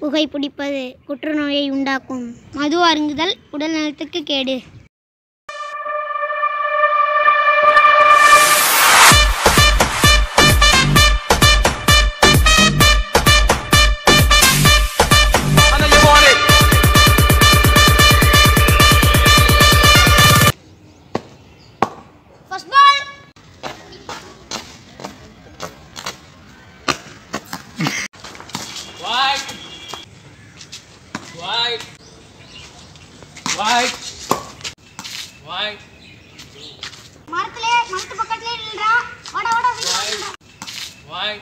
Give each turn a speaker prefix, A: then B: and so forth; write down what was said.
A: புகைப்பிடிப்பது புற்றுநோயை உண்டாக்கும். மது அருந்துதல் உடல் நலத்துக்கு கேடு.
B: I வாய் வாய்
A: மரத்திலே மரத்து பக்கத்திலே நின்றா ஓட ஓட
B: வாய் வாய்